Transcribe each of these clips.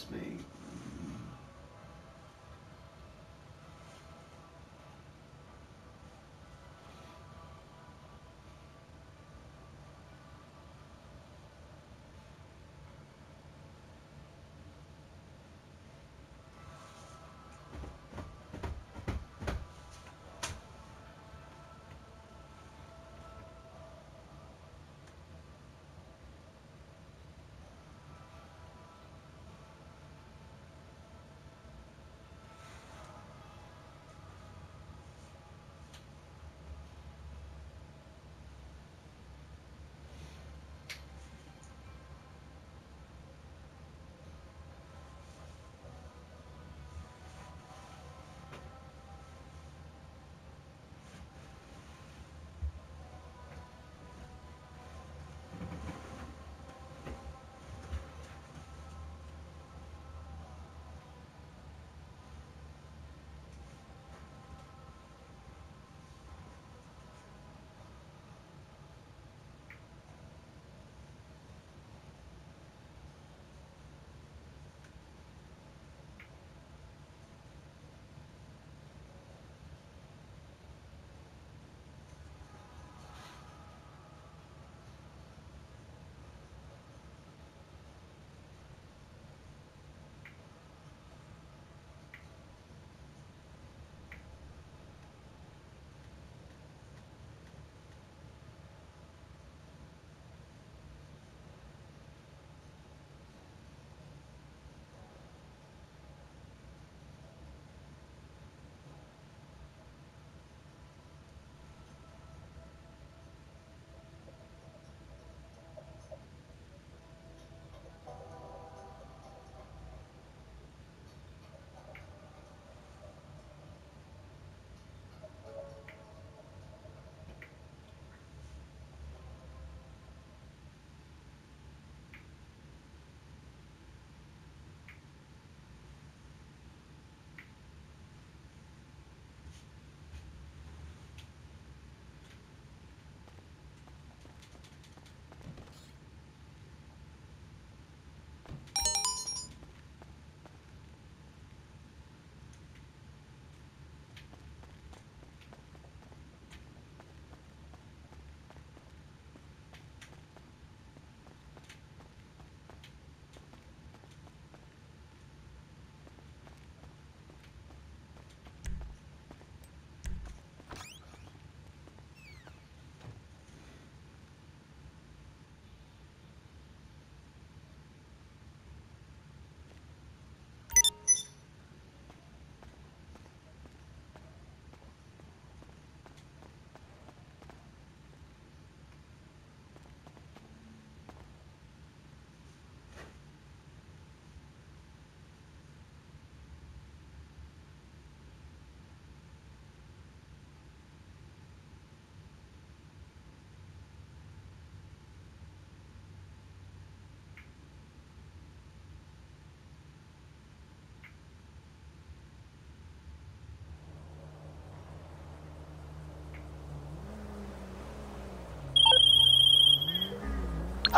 last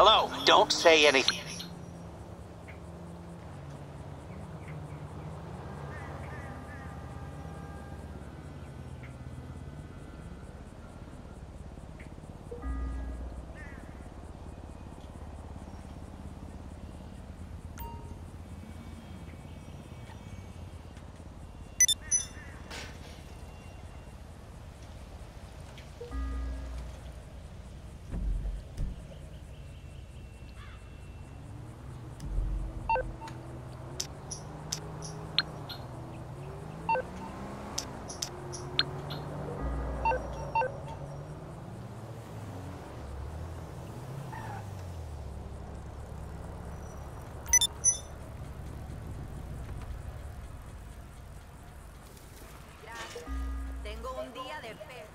Hello, don't say anything. Un día de fe.